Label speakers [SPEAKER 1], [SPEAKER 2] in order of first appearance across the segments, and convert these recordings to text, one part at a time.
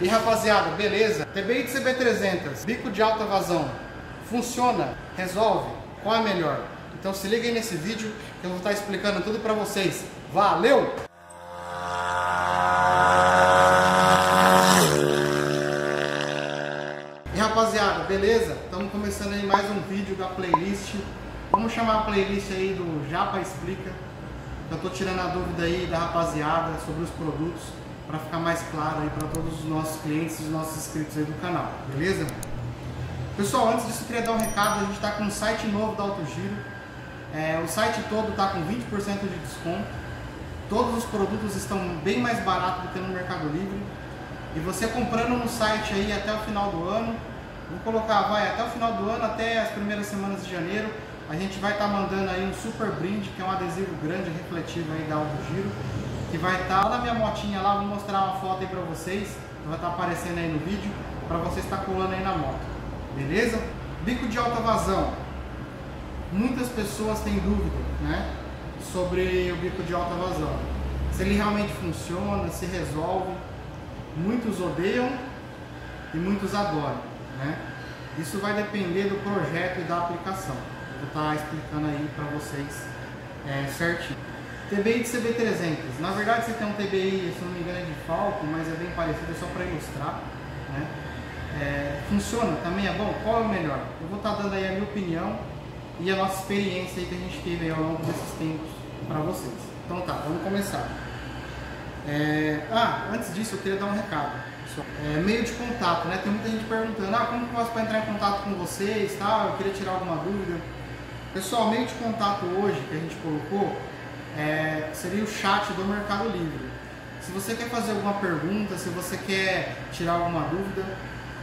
[SPEAKER 1] E rapaziada, beleza? TBI de CB300, bico de alta vazão, funciona? Resolve? Qual é melhor? Então se liga aí nesse vídeo que eu vou estar explicando tudo para vocês. Valeu! E rapaziada, beleza? Estamos começando aí mais um vídeo da playlist. Vamos chamar a playlist aí do Japa Explica. Eu tô tirando a dúvida aí da rapaziada sobre os produtos para ficar mais claro aí para todos os nossos clientes e os nossos inscritos aí do canal, beleza? Pessoal, antes disso eu queria dar um recado, a gente está com um site novo da Alto Giro. É, o site todo está com 20% de desconto. Todos os produtos estão bem mais baratos do que no Mercado Livre. E você comprando no site aí até o final do ano, vou colocar, vai até o final do ano, até as primeiras semanas de janeiro, a gente vai estar tá mandando aí um super brinde, que é um adesivo grande, refletivo aí da Alto Giro, que vai estar tá na minha motinha lá, vou mostrar uma foto aí para vocês, vai estar tá aparecendo aí no vídeo, para você estar colando aí na moto, beleza? Bico de alta vazão. Muitas pessoas têm dúvida, né, sobre o bico de alta vazão. Se ele realmente funciona, se resolve. Muitos odeiam e muitos adoram, né? Isso vai depender do projeto e da aplicação. Eu vou estar explicando aí para vocês é, certinho. TBI de CB300. Na verdade, você tem um TBI, se não me engano, é de Falcon, mas é bem parecido, é só para ilustrar. Né? É, funciona? Também é bom? Qual é o melhor? Eu vou estar dando aí a minha opinião e a nossa experiência que a gente teve ao longo desses tempos para vocês. Então tá, vamos começar. É... Ah, antes disso eu queria dar um recado. É, meio de contato, né? Tem muita gente perguntando, ah, como que eu posso para entrar em contato com vocês, tal? Eu queria tirar alguma dúvida. Pessoal, meio de contato hoje que a gente colocou é, seria o chat do Mercado Livre. Se você quer fazer alguma pergunta, se você quer tirar alguma dúvida,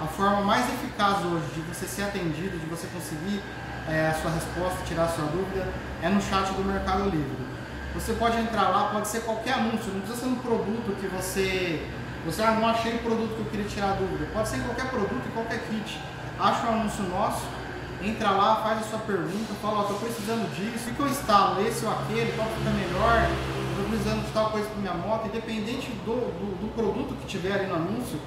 [SPEAKER 1] a forma mais eficaz hoje de você ser atendido, de você conseguir é, a sua resposta, tirar a sua dúvida, é no chat do Mercado Livre. Você pode entrar lá, pode ser qualquer anúncio, não precisa ser um produto que você. Você ah, não achei o produto que eu queria tirar dúvida. Pode ser qualquer produto e qualquer kit. Acha um anúncio nosso, entra lá, faz a sua pergunta, fala, ó, tô precisando disso, o que eu instalo, esse ou aquele, qual fica melhor, tô precisando de tal coisa para minha moto, independente do, do, do, produto que tiver ali no anúncio,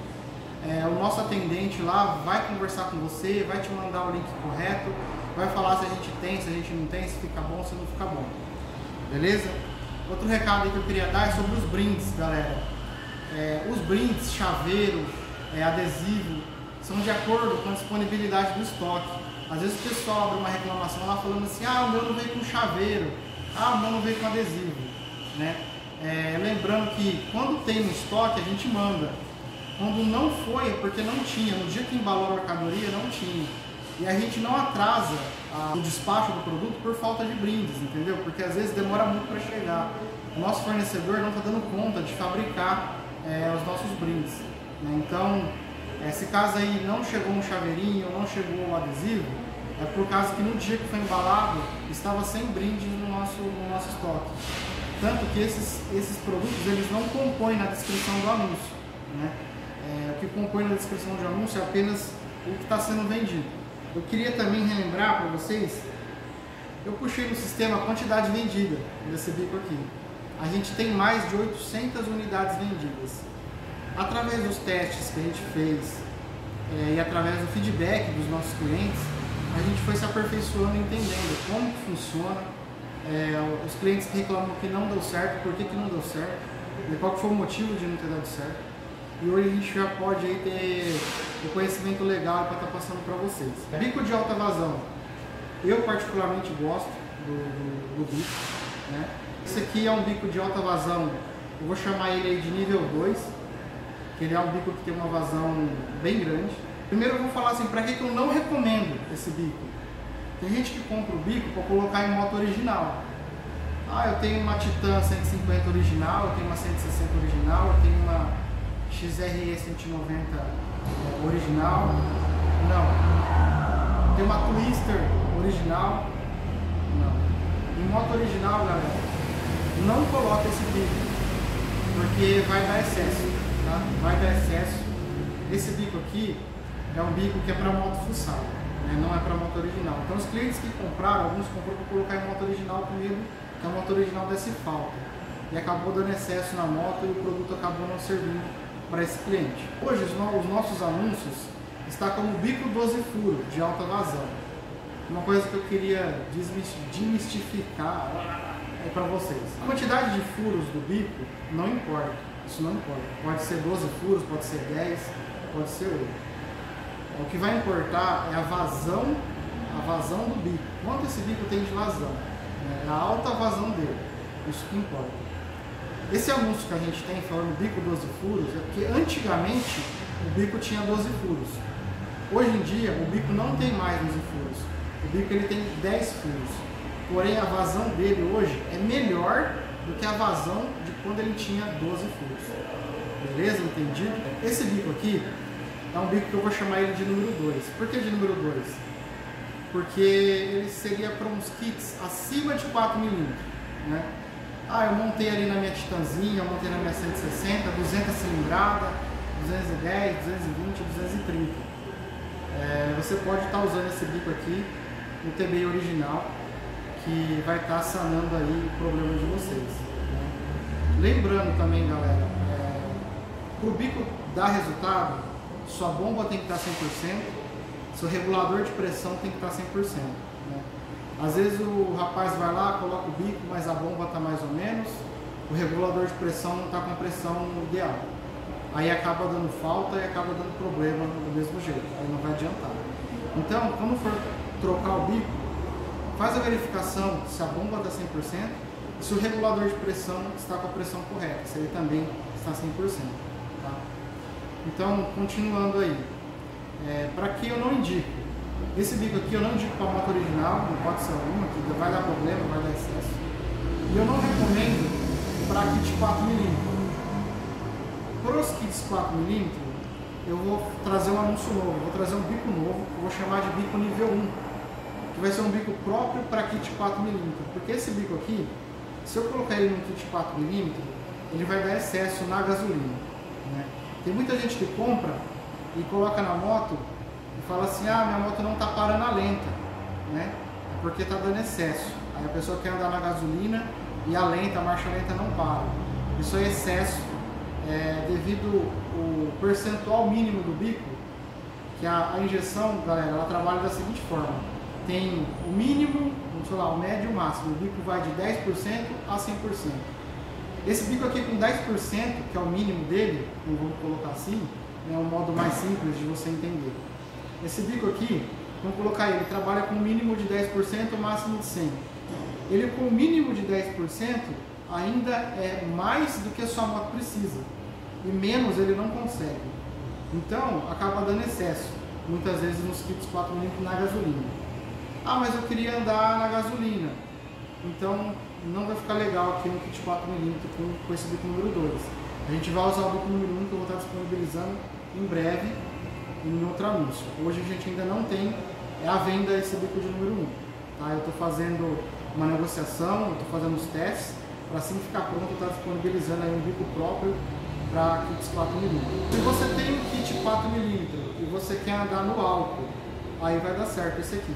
[SPEAKER 1] é, o nosso atendente lá vai conversar com você, vai te mandar o link correto, vai falar se a gente tem, se a gente não tem, se fica bom, se não fica bom. Beleza? Outro recado aí que eu queria dar é sobre os brindes, galera. É, os brindes, chaveiro, é, adesivo, são de acordo com a disponibilidade do estoque. Às vezes o pessoal abre uma reclamação lá falando assim, ah, o meu não veio com chaveiro, ah, o meu não veio com adesivo. Né? É, lembrando que quando tem no estoque a gente manda. Quando não foi é porque não tinha. No dia que embalou a mercadoria não tinha. E a gente não atrasa a, o despacho do produto por falta de brindes, entendeu? Porque às vezes demora muito para chegar. O nosso fornecedor não está dando conta de fabricar é, os nossos brindes. Né? Então, é, se caso aí não chegou um chaveirinho, não chegou um adesivo, é por causa que no dia que foi embalado estava sem brindes no nosso, no nosso estoque. Tanto que esses, esses produtos eles não compõem na descrição do anúncio. Né? É, o que compõe na descrição do anúncio é apenas o que está sendo vendido. Eu queria também relembrar para vocês, eu puxei no sistema a quantidade vendida desse bico aqui. A gente tem mais de 800 unidades vendidas. Através dos testes que a gente fez é, e através do feedback dos nossos clientes, a gente foi se aperfeiçoando entendendo como que funciona, é, os clientes que reclamam que não deu certo, por que, que não deu certo, qual que foi o motivo de não ter dado certo. E hoje a gente já pode aí ter o conhecimento legal para estar tá passando para vocês. Bico de alta vazão. Eu particularmente gosto do, do, do bico. Né? Esse aqui é um bico de alta vazão, eu vou chamar ele de nível 2, que ele é um bico que tem uma vazão bem grande. Primeiro eu vou falar assim, para que, que eu não recomendo esse bico? Tem gente que compra o bico para colocar em moto original. Ah, eu tenho uma Titan 150 original, eu tenho uma 160 original, eu tenho uma XRE 190 original. Não. Tem uma Twister original. Não. Em moto original, galera, não coloca esse bico. Porque vai dar excesso. Tá? Vai dar excesso. Esse bico aqui é um bico que é para moto fuçada, né? não é para moto original. Então os clientes que compraram, alguns comprou para colocar em moto original comigo, que a moto original desse falta. E acabou dando excesso na moto e o produto acabou não servindo para esse cliente. Hoje os nossos anúncios está como bico 12 furos de alta vazão. Uma coisa que eu queria desmistificar é para vocês. A quantidade de furos do bico não importa, isso não importa. Pode ser 12 furos, pode ser 10, pode ser 8. O que vai importar é a vazão, a vazão do bico. Quanto esse bico tem de vazão? Né? A alta vazão dele. Isso que importa. Esse anúncio que a gente tem falando bico 12 furos é porque antigamente o bico tinha 12 furos. Hoje em dia o bico não tem mais 12 furos. O bico ele tem 10 furos. Porém a vazão dele hoje é melhor do que a vazão de quando ele tinha 12 furos. Beleza? Entendido? Esse bico aqui é um bico que eu vou chamar ele de número 2. Por que de número 2? Porque ele seria para uns kits acima de 4 milímetros. Né? Ah, eu montei ali na minha Titanzinha, eu montei na minha 160, 200 cilindrada, 210, 220, 230. É, você pode estar tá usando esse bico aqui no TBI original, que vai estar tá sanando aí o problema de vocês. Né? Lembrando também, galera, é, para o bico dar resultado, sua bomba tem que estar 100%, seu regulador de pressão tem que estar 100%. Né? Às vezes o rapaz vai lá, coloca o bico, mas a bomba está mais ou menos, o regulador de pressão não está com a pressão ideal. Aí acaba dando falta e acaba dando problema do mesmo jeito, aí não vai adiantar. Então, quando for trocar o bico, faz a verificação se a bomba está 100% e se o regulador de pressão está com a pressão correta, se ele também está 100%. Tá? Então, continuando aí, é, para que eu não indico? Esse bico aqui eu não indico para a moto original, não pode ser uma, que vai dar problema, vai dar excesso. E eu não recomendo para kit 4mm. Para os kits 4mm, eu vou trazer um anúncio novo, vou trazer um bico novo, vou chamar de bico nível 1, que vai ser um bico próprio para kit 4mm. Porque esse bico aqui, se eu colocar ele no kit 4mm, ele vai dar excesso na gasolina. Né? Tem muita gente que compra e coloca na moto e fala assim, ah, minha moto não está parando a lenta, né? É porque está dando excesso. Aí a pessoa quer andar na gasolina e a lenta, a marcha lenta não para. Isso é excesso é, devido o percentual mínimo do bico, que a, a, injeção, galera, ela trabalha da seguinte forma. Tem o mínimo, vamos lá, o médio e o máximo. O bico vai de 10% a 100%. Esse bico aqui com 10%, que é o mínimo dele, vamos colocar assim, é um modo mais simples de você entender. Esse bico aqui, vamos colocar ele, trabalha com um mínimo de 10%, o máximo de 100%. Ele com o mínimo de 10% ainda é mais do que a sua moto precisa. E menos ele não consegue. Então, acaba dando excesso, muitas vezes nos kits 4mm na gasolina. Ah, mas eu queria andar na gasolina. Então, não vai ficar legal aqui no kit 4mm com, com esse bico número 2. A gente vai usar o bico número 1 que eu vou estar disponibilizando em breve em outro anúncio. Hoje a gente ainda não tem é a venda esse bico de número 1. Tá? Eu estou fazendo uma negociação, estou fazendo os testes, para assim ficar pronto, estar disponibilizando aí um bico próprio para kits 4mm. Se você tem um kit 4mm e você quer andar no álcool, aí vai dar certo esse aqui.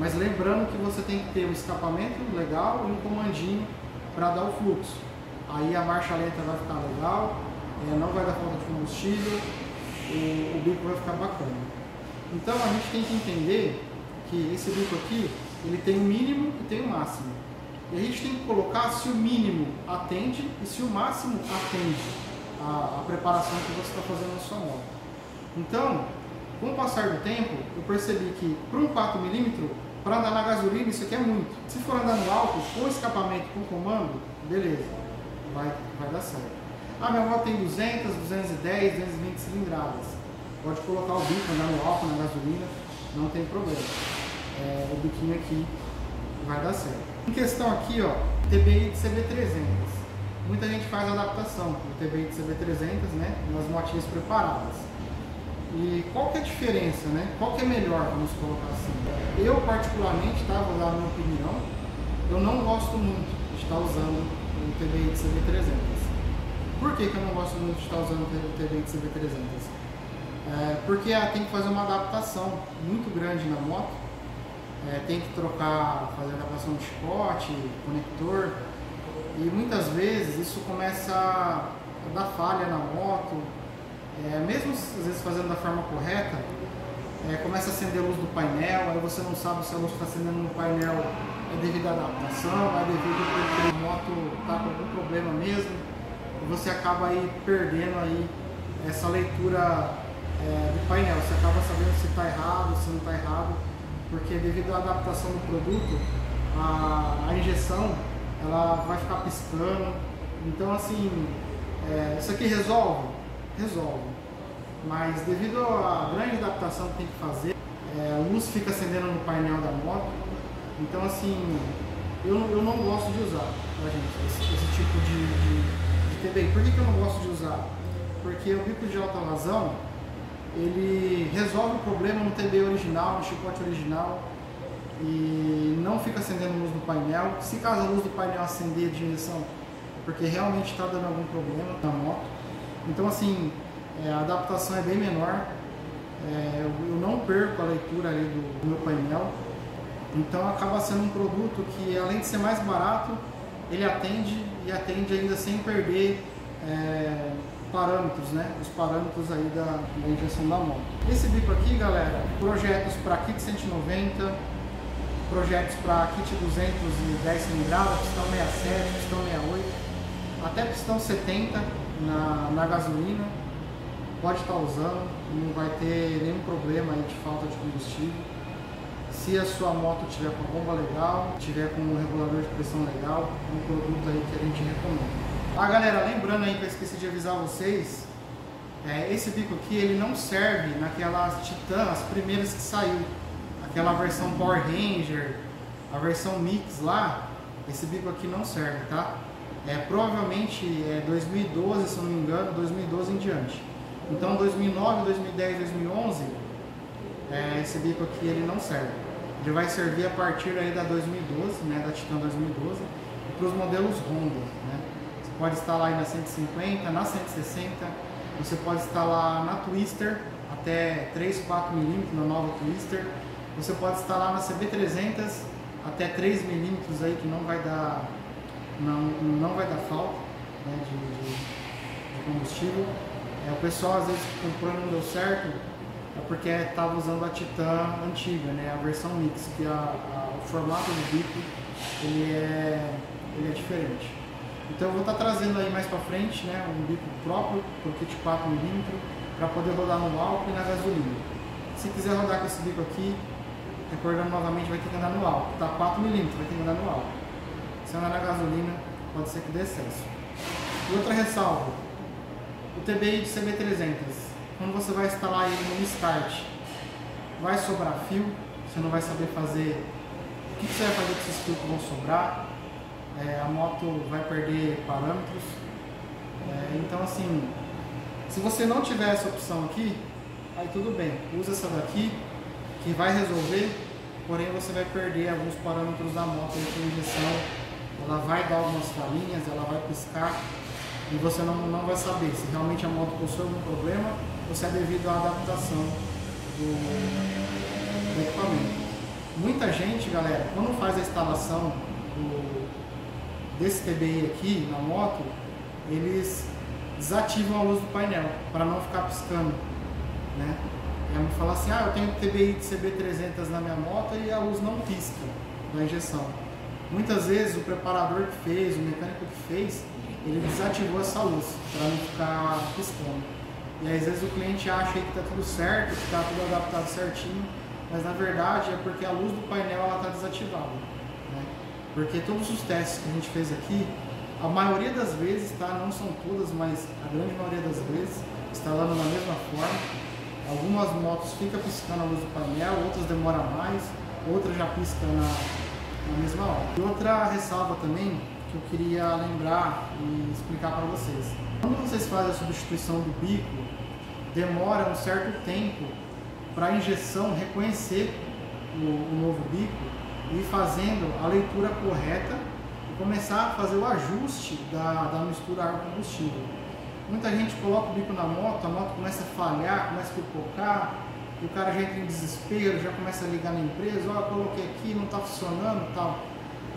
[SPEAKER 1] Mas lembrando que você tem que ter um escapamento legal e um comandinho para dar o fluxo. Aí a marcha lenta vai ficar legal, é, não vai dar falta de combustível, o, o bico vai ficar bacana. Então a gente tem que entender que esse bico aqui, ele tem o mínimo e tem o máximo. E a gente tem que colocar se o mínimo atende e se o máximo atende a, a preparação que você está fazendo na sua moto. Então, com o passar do tempo, eu percebi que para um 4mm, para andar na gasolina, isso aqui é muito. Se for andar no álcool, com escapamento, com comando, beleza, vai, vai dar certo. Ah, minha moto tem 200, 210, 220 cilindradas. Pode colocar o bico, andar no álcool, na gasolina, não tem problema. É, o biquinho aqui vai dar certo. Em questão aqui, ó, TBI de CB300. Muita gente faz adaptação do TBI de CB300, né, nas motinhas preparadas. E qual que é a diferença, né? Qual que é melhor, vamos colocar assim? Eu, particularmente, tá, vou dar a minha opinião, eu não gosto muito de estar usando o TBI de CB300. Por que, que eu não gosto muito de estar usando o TBI de CB300? É, porque ah, tem que fazer uma adaptação muito grande na moto, é, tem que trocar, fazer adaptação de chicote, conector, e muitas vezes isso começa a dar falha na moto, é, mesmo às vezes fazendo da forma correta, é, começa a acender a luz do painel, aí você não sabe se a luz está acendendo no painel é devido à adaptação, é devido porque a moto está com algum problema mesmo, e você acaba aí perdendo aí essa leitura é, do painel, você acaba sabendo se está errado, se não está errado, porque devido à adaptação do produto, a, a injeção ela vai ficar piscando, então assim, é, isso aqui resolve? Resolve. Mas devido à grande adaptação que tem que fazer, é, a luz fica acendendo no painel da moto. Então assim, eu, eu não gosto de usar, tá, gente, esse, esse tipo de, de, de. Por que, que eu não gosto de usar? Porque o bico de alta vazão, ele resolve o problema no TBI original, no chicote original, e não fica acendendo luz no painel. Se caso a luz do painel acender de injeção, porque realmente está dando algum problema na moto. Então assim, é, a adaptação é bem menor, é, eu não perco a leitura ali do, do meu painel, então acaba sendo um produto que além de ser mais barato, ele atende e atende ainda sem perder é, parâmetros, né? Os parâmetros aí da, da, injeção da moto. Esse bico aqui, galera, projetos para kit 190, projetos para kit 210 cilindradas, pistão 67, pistão 68, até pistão 70 na, na gasolina, pode estar usando, não vai ter nenhum problema de falta de combustível. Se a sua moto tiver com bomba legal, tiver com um regulador de pressão legal, um produto aí que a gente recomenda. Ah galera, lembrando aí que eu esqueci de avisar vocês, é, esse bico aqui ele não serve naquelas Titan, as primeiras que saiu, aquela versão Power Ranger, a versão Mix lá, esse bico aqui não serve, tá? É, provavelmente é 2012, se não me engano, 2012 em diante. Então 2009, 2010, 2011, é, esse bico aqui ele não serve. Ele vai servir a partir aí da 2012, né, da Titan 2012, e para os modelos Honda. Né? Você pode instalar aí na 150, na 160, você pode instalar na Twister até 3, 4 milímetros na nova Twister. Você pode instalar na CB300 até 3 milímetros aí que não vai dar não, não vai dar falta né, de, de, de, combustível. É, o pessoal às vezes comprou e não deu certo, é porque estava usando a Titan antiga, né, a versão Mix, que a, a, o formato do bico ele é, ele é diferente. Então eu vou estar tá trazendo aí mais para frente né, um bico próprio, com kit 4mm, para poder rodar no álcool e na gasolina. Se quiser rodar com esse bico aqui, recordando novamente, vai ter que andar no álcool. Tá 4mm, vai ter que andar no álcool. Se andar na gasolina, pode ser que dê excesso. E outra ressalva, o TBI de CB300, quando você vai instalar ele no start, vai sobrar fio, você não vai saber fazer o que você vai fazer com esses fios que vão sobrar, é, a moto vai perder parâmetros. É, então assim, se você não tiver essa opção aqui, aí tudo bem, usa essa daqui que vai resolver, porém você vai perder alguns parâmetros da moto com injeção ela vai dar algumas falinhas, ela vai piscar e você não, não vai saber se realmente a moto possui algum problema ou se é devido à adaptação do, do equipamento. Muita gente, galera, quando faz a instalação do, desse TBI aqui na moto, eles desativam a luz do painel para não ficar piscando, né? E aí fala assim, ah, eu tenho TBI de CB300 na minha moto e a luz não pisca da injeção. Muitas vezes o preparador que fez, o mecânico que fez, ele desativou essa luz para não ficar piscando. E às vezes o cliente acha que está tudo certo, que está tudo adaptado certinho, mas na verdade é porque a luz do painel está desativada. Né? Porque todos os testes que a gente fez aqui, a maioria das vezes, tá? não são todas, mas a grande maioria das vezes, instalando da mesma forma. Algumas motos ficam piscando a luz do painel, outras demoram mais, outras já piscam na, na mesma hora. E outra ressalva também que eu queria lembrar e explicar para vocês. Quando vocês fazem a substituição do bico, demora um certo tempo para a injeção reconhecer o, o novo bico e fazendo a leitura correta e começar a fazer o ajuste da, da mistura água-combustível. Muita gente coloca o bico na moto, a moto começa a falhar, começa a pipocar, o cara já entra em desespero, já começa a ligar na empresa, ó, oh, coloquei aqui, não está funcionando tal.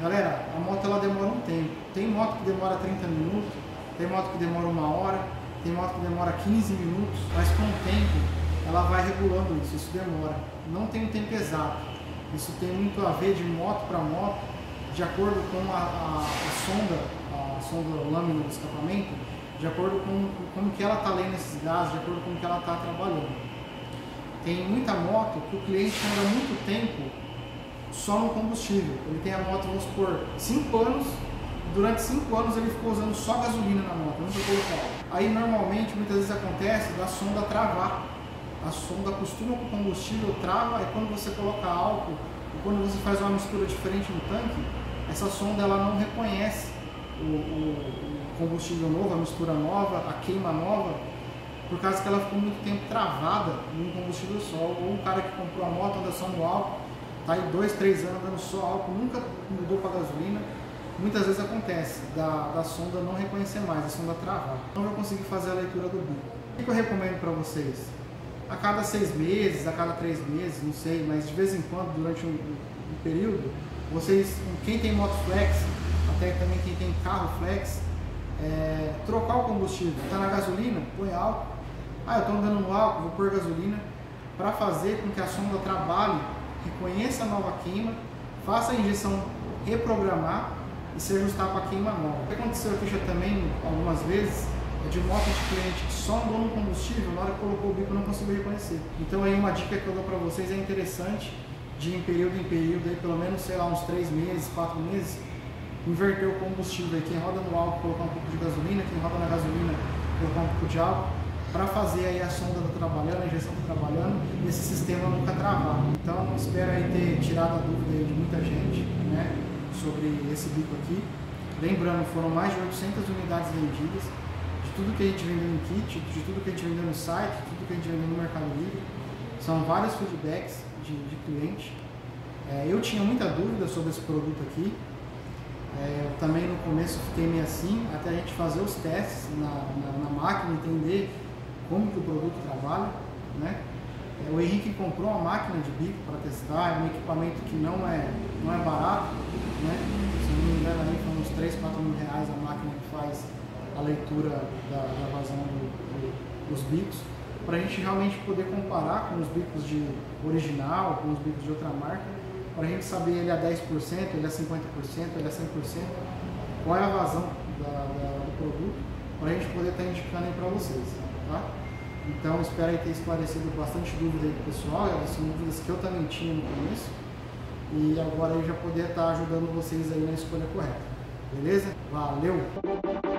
[SPEAKER 1] Galera, a moto ela demora um tempo. Tem moto que demora 30 minutos, tem moto que demora uma hora, tem moto que demora 15 minutos, mas com o tempo ela vai regulando isso, isso demora. Não tem um tempo exato. Isso tem muito a ver de moto para moto, de acordo com a, a, a sonda, a sonda lâmina do escapamento, de acordo com como que ela está lendo esses gases, de acordo com o que ela está trabalhando. Tem muita moto que o cliente anda muito tempo só no combustível. Ele tem a moto, vamos supor, 5 anos, durante 5 anos ele ficou usando só gasolina na moto, não trocou o Aí normalmente, muitas vezes acontece da sonda travar. A sonda acostuma com o combustível, trava, e quando você coloca álcool, ou quando você faz uma mistura diferente no tanque, essa sonda ela não reconhece o, o combustível novo, a mistura nova, a queima nova, por causa que ela ficou muito tempo travada num combustível só. Ou um cara que comprou a moto anda só no álcool, tá aí dois, três anos andando só álcool, nunca mudou para gasolina. Muitas vezes acontece da, da sonda não reconhecer mais, a sonda travar. Não vai conseguir fazer a leitura do bico. O que eu recomendo para vocês? A cada seis meses, a cada três meses, não sei, mas de vez em quando, durante um, um período, vocês, quem tem moto flex, até também quem tem carro flex, é, trocar o combustível. Está na gasolina, põe álcool. Ah, eu estou andando no álcool, vou pôr gasolina para fazer com que a sonda trabalhe, reconheça a nova queima, faça a injeção reprogramar e se ajustar para a queima nova. O que aconteceu aqui já também algumas vezes é de moto de cliente que só andou no combustível, na hora que colocou o bico não conseguiu reconhecer. Então aí uma dica que eu dou para vocês é interessante de em período em período, aí, pelo menos sei lá uns 3 meses, 4 meses, inverter o combustível. Quem roda no álcool colocar um pouco de gasolina, quem roda na gasolina colocar um pouco de álcool, para fazer aí a sonda tá trabalhando, a injeção tá trabalhando, esse sistema nunca travar. Então espero aí ter tirado a dúvida de muita gente né, sobre esse bico aqui. Lembrando, foram mais de 800 unidades vendidas, de tudo que a gente vendeu no kit, de tudo que a gente vendeu no site, de tudo que a gente vendeu no Mercado Livre. São vários feedbacks de, de cliente. É, eu tinha muita dúvida sobre esse produto aqui, é, eu também no começo fiquei meio assim, até a gente fazer os testes na, na, na máquina, entender como que o produto trabalha. Né? É, o Henrique comprou uma máquina de bico para testar, é um equipamento que não é, não é barato, né? se não me engano aí foi uns 3, 4 mil reais a máquina que faz a leitura da, da vazão do, do, dos bicos, para a gente realmente poder comparar com os bicos de original, com os bicos de outra marca, para a gente saber ele é 10%, ele é 50%, ele é 100%, qual é a vazão da, da, do produto, para a gente poder estar tá indicando aí para vocês. Tá? Então espero ter esclarecido bastante dúvida aí do pessoal, são dúvidas que eu também tinha no começo, e agora eu já poder estar ajudando vocês aí na escolha correta. Beleza? Valeu!